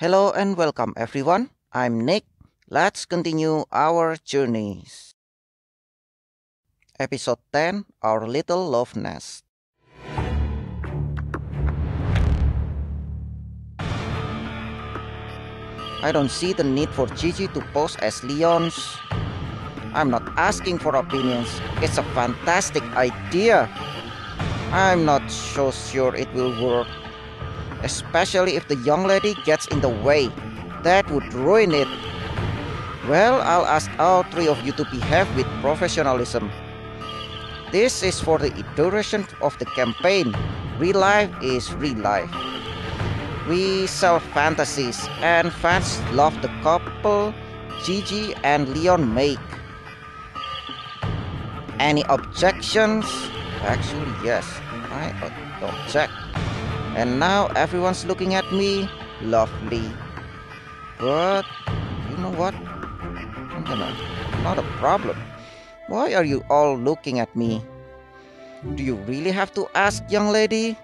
Hello and welcome everyone. I'm Nick. Let's continue our journeys. Episode 10 Our Little Love Nest. I don't see the need for Gigi to pose as Leon's. I'm not asking for opinions. It's a fantastic idea. I'm not so sure it will work. Especially if the young lady gets in the way. That would ruin it. Well, I'll ask all three of you to behave with professionalism. This is for the duration of the campaign. Real life is real life. We sell fantasies, and fans love the couple Gigi and Leon make. Any objections? Actually, yes, I object. And now everyone's looking at me. Lovely. But, you know what? I'm gonna. Not a problem. Why are you all looking at me? Do you really have to ask, young lady?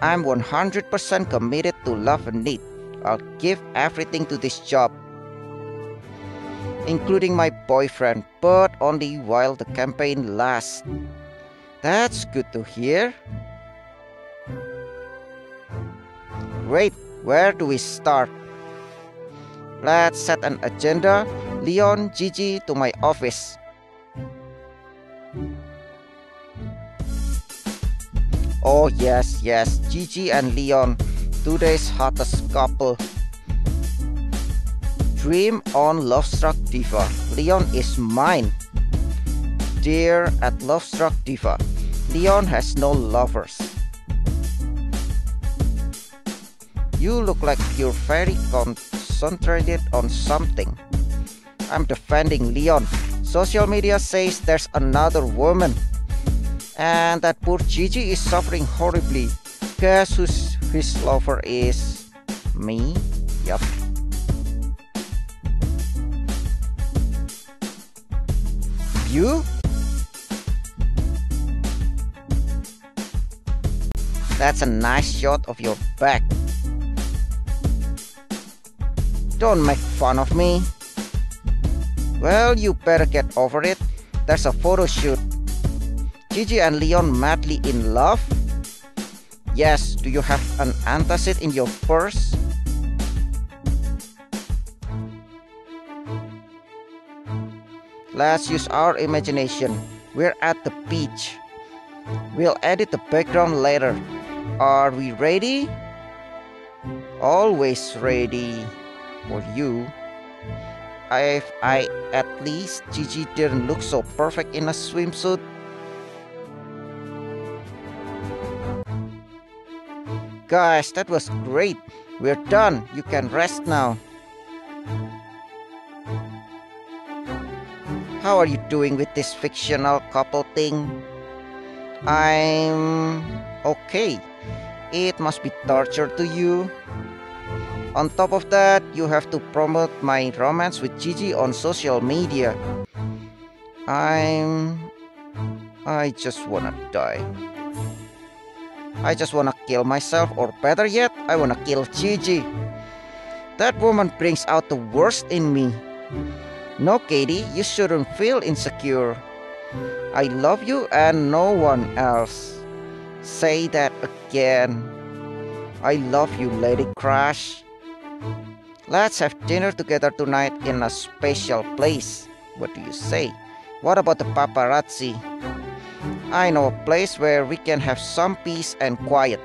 I'm 100% committed to love and need. I'll give everything to this job, including my boyfriend, but only while the campaign lasts. That's good to hear. Great, where do we start? Let's set an agenda. Leon, Gigi to my office. Oh yes, yes, Gigi and Leon, today's hottest couple. Dream on Lovestruck Diva. Leon is mine. Dear at Lovestruck Diva, Leon has no lovers. You look like you're very concentrated on something. I'm defending Leon. Social media says there's another woman and that poor Gigi is suffering horribly. Guess who's his lover is? Me? Yup. You? That's a nice shot of your back. Don't make fun of me. Well, you better get over it. There's a photo shoot Gigi and Leon madly in love? Yes, do you have an antacid in your purse? Let's use our imagination. We're at the beach. We'll edit the background later. Are we ready? Always ready for you. If I at least Gigi didn't look so perfect in a swimsuit. Guys, that was great. We're done. You can rest now. How are you doing with this fictional couple thing? I'm okay. It must be torture to you. On top of that, you have to promote my romance with Gigi on social media. I'm... I just wanna die. I just wanna kill myself, or better yet, I wanna kill Gigi. That woman brings out the worst in me. No, Katie, you shouldn't feel insecure. I love you and no one else. Say that again. I love you, Lady Crush. Let's have dinner together tonight in a special place. What do you say? What about the paparazzi? I know a place where we can have some peace and quiet.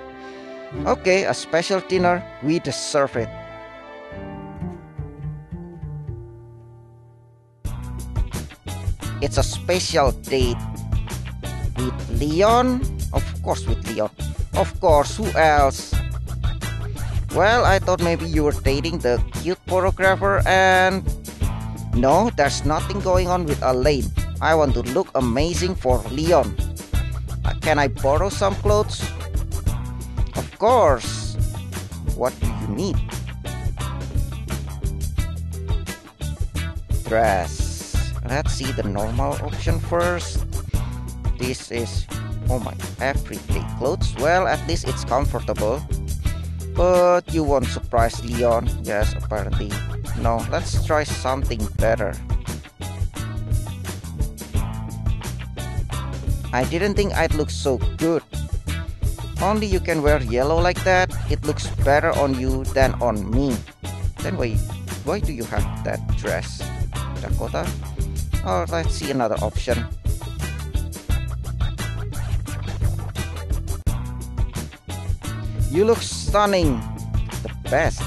Okay, a special dinner, we deserve it. It's a special date. With Leon? Of course with Leon. Of course, who else? Well, I thought maybe you were dating the cute photographer and... No, there's nothing going on with Elaine. I want to look amazing for Leon. Uh, can I borrow some clothes? Of course. What do you need? Dress. Let's see the normal option first. This is, oh my, everyday clothes. Well, at least it's comfortable. But you won't surprise Leon. Yes, apparently. No, let's try something better. I didn't think I'd look so good. Only you can wear yellow like that. It looks better on you than on me. Then why, why do you have that dress, Dakota? Oh, let's see another option. You look stunning. The best.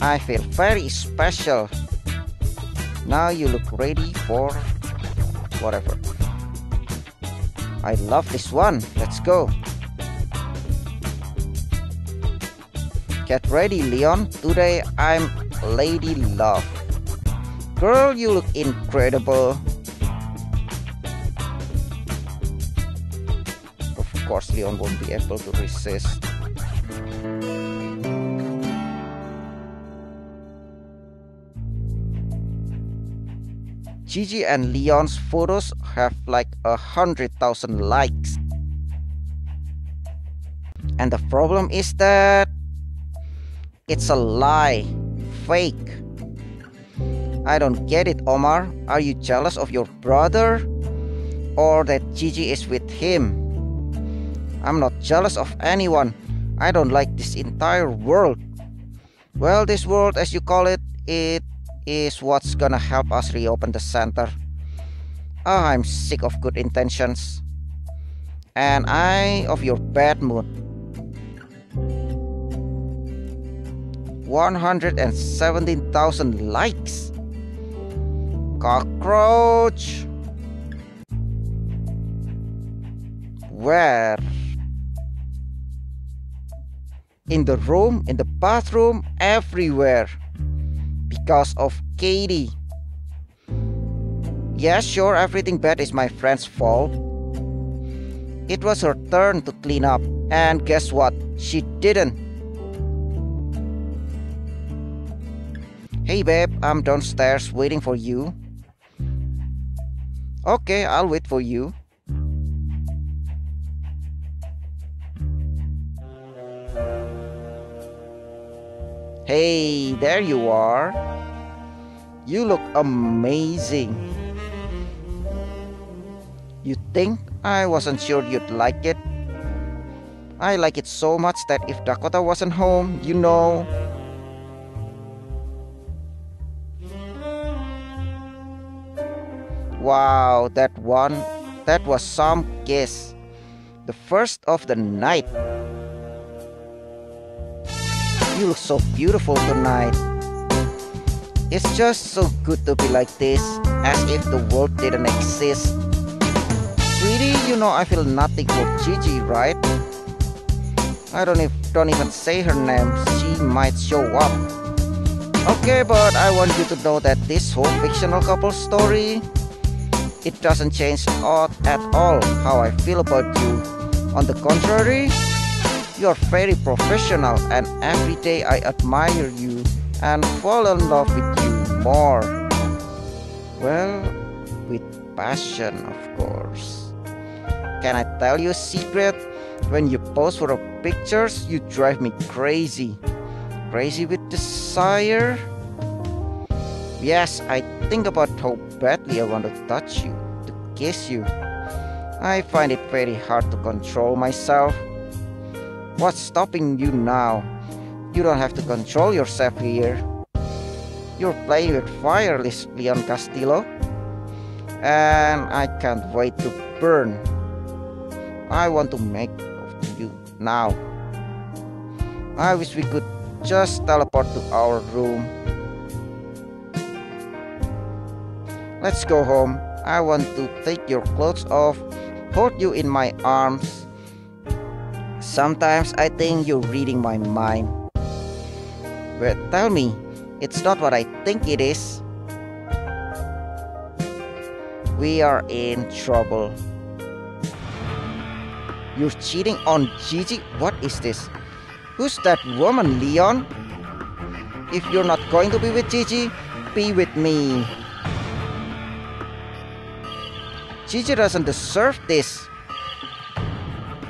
I feel very special. Now you look ready for whatever. I love this one. Let's go. Get ready, Leon. Today I'm Lady Love. Girl, you look incredible. Of course, Leon won't be able to resist. Gigi and Leon's photos have like a hundred thousand likes. And the problem is that it's a lie, fake. I don't get it, Omar. Are you jealous of your brother? Or that Gigi is with him? I'm not jealous of anyone. I don't like this entire world. Well, this world, as you call it, it is what's gonna help us reopen the center. I'm sick of good intentions. And I of your bad mood. 117,000 likes. Cockroach. Where? In the room, in the bathroom, everywhere because of Katie. Yeah, sure, everything bad is my friend's fault. It was her turn to clean up, and guess what? She didn't. Hey babe, I'm downstairs waiting for you. Okay, I'll wait for you. Hey, there you are. You look amazing. You think I wasn't sure you'd like it? I like it so much that if Dakota wasn't home, you know. Wow, that one, that was some kiss. The first of the night. You look so beautiful tonight. It's just so good to be like this, as if the world didn't exist. Sweetie, you know I feel nothing for Gigi, right? I don't, even don't even say her name, she might show up. Okay, but I want you to know that this whole fictional couple story, it doesn't change at all how I feel about you. On the contrary, you're very professional and every day I admire you and fall in love with you more. Well, with passion, of course. Can I tell you a secret? When you pose for pictures, you drive me crazy. Crazy with desire? Yes, I think about how badly I want to touch you, to kiss you. I find it very hard to control myself. What's stopping you now? You don't have to control yourself here. You're playing with fire, Leon Castillo. And I can't wait to burn. I want to make of you now. I wish we could just teleport to our room. Let's go home. I want to take your clothes off, hold you in my arms, Sometimes I think you're reading my mind. But tell me, it's not what I think it is. We are in trouble. You're cheating on Gigi? What is this? Who's that woman, Leon? If you're not going to be with Gigi, be with me. Gigi doesn't deserve this.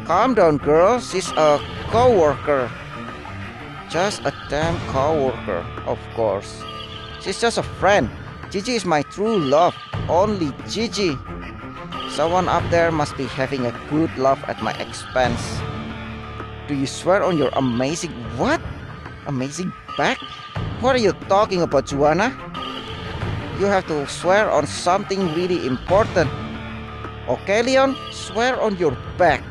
Calm down, girl. She's a co-worker. Just a damn coworker, of course. She's just a friend. Gigi is my true love. Only Gigi. Someone up there must be having a good laugh at my expense. Do you swear on your amazing what? Amazing back? What are you talking about, Juana? You have to swear on something really important. Okay, Leon? Swear on your back.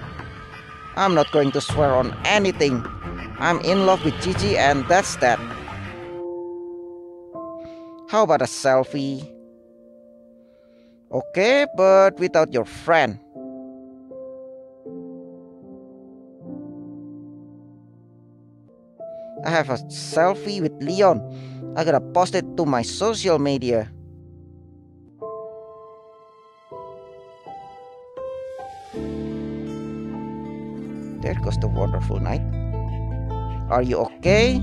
I'm not going to swear on anything. I'm in love with Gigi and that's that. How about a selfie? Okay, but without your friend. I have a selfie with Leon. I gotta post it to my social media. There goes the wonderful night. Are you okay?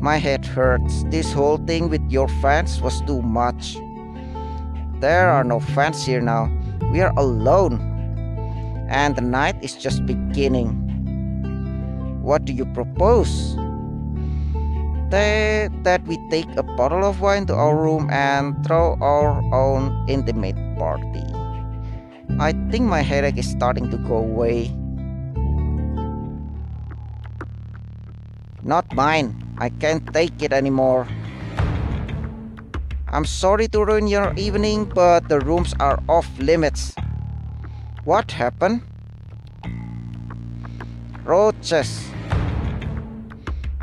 My head hurts. This whole thing with your fans was too much. There are no fans here now. We are alone. And the night is just beginning. What do you propose? That, we take a bottle of wine to our room and throw our own intimate party. I think my headache is starting to go away. Not mine. I can't take it anymore. I'm sorry to ruin your evening, but the rooms are off limits. What happened? Roaches.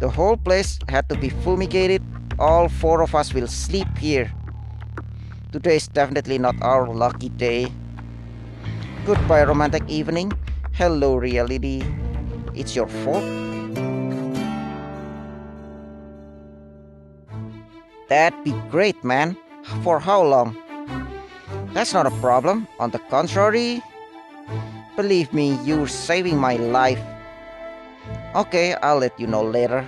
The whole place had to be fumigated. All four of us will sleep here. Today is definitely not our lucky day. Goodbye, romantic evening. Hello, reality. It's your fault. That'd be great, man. For how long? That's not a problem. On the contrary, believe me, you're saving my life. Okay, I'll let you know later.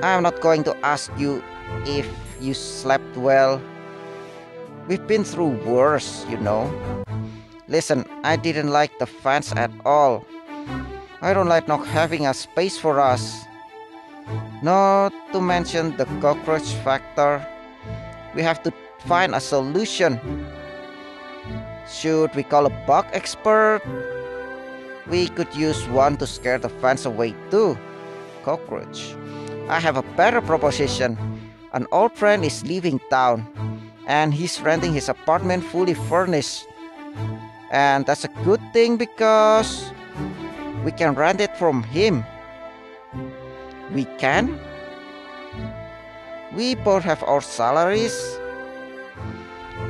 I'm not going to ask you if you slept well. We've been through worse, you know. Listen, I didn't like the fans at all. I don't like not having a space for us. Not to mention the cockroach factor. We have to find a solution. Should we call a bug expert? We could use one to scare the fans away too. Cockroach. I have a better proposition. An old friend is leaving town and he's renting his apartment fully furnished. And that's a good thing because we can rent it from him. We can? We both have our salaries.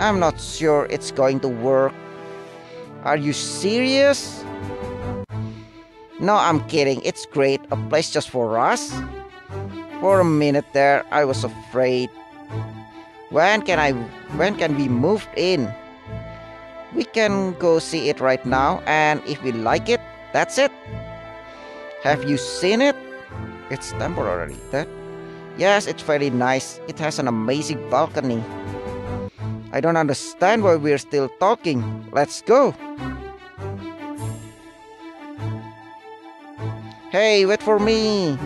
I'm not sure it's going to work. Are you serious? No, I'm kidding. It's great. A place just for us. For a minute there, I was afraid. When can I when can we move in? We can go see it right now and if we like it, that's it. Have you seen it? It's temporary. That Yes, it's very nice. It has an amazing balcony. I don't understand why we're still talking. Let's go. Hey, wait for me.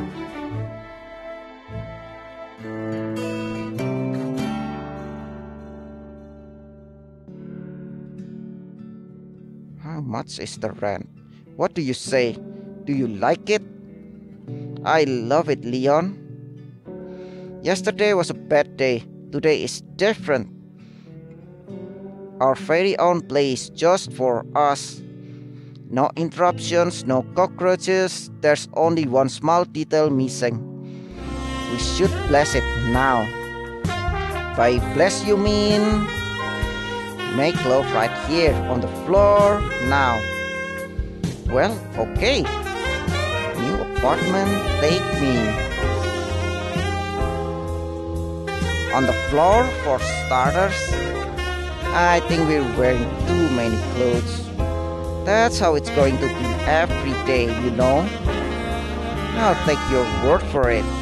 Much is the rent? What do you say? Do you like it? I love it, Leon. Yesterday was a bad day. Today is different. Our very own place just for us. No interruptions, no cockroaches. There's only one small detail missing. We should bless it now. By bless you mean make love right here on the floor now. Well, okay. New apartment, take me. On the floor for starters. I think we're wearing too many clothes. That's how it's going to be every day, you know. I'll take your word for it.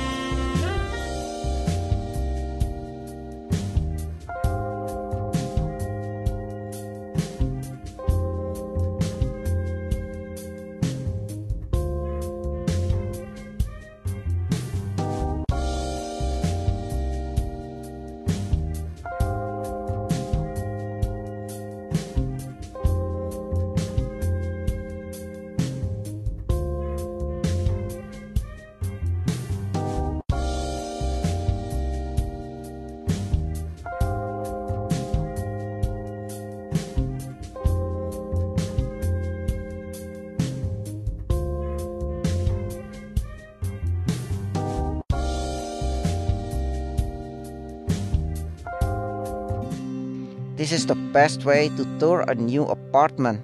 This is the best way to tour a new apartment.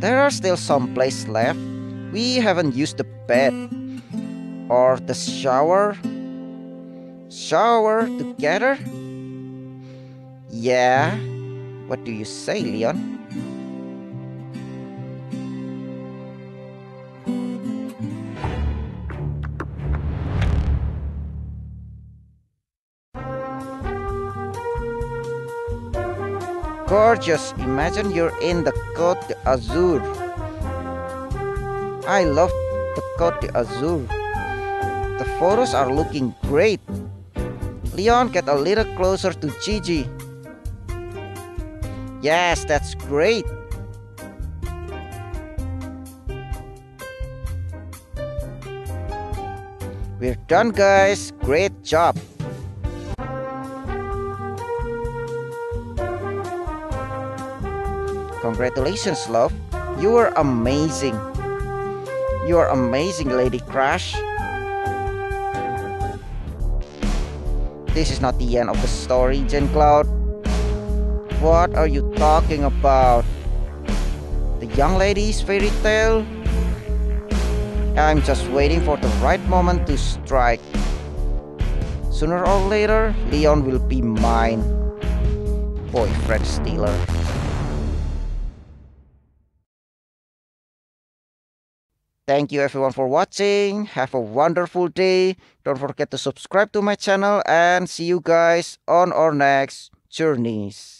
There are still some places left. We haven't used the bed or the shower. Shower together? Yeah. What do you say, Leon? Gorgeous. Imagine you're in the Côte d'Azur. I love the Côte d'Azur. The photos are looking great. Leon, get a little closer to Gigi. Yes, that's great. We're done, guys. Great job. Congratulations, love. You are amazing. You are amazing, Lady Crash. This is not the end of the story, Gen Cloud. What are you talking about? The young lady's fairy tale? I'm just waiting for the right moment to strike. Sooner or later, Leon will be mine. Boyfriend stealer. Thank you everyone for watching. Have a wonderful day. Don't forget to subscribe to my channel and see you guys on our next journeys.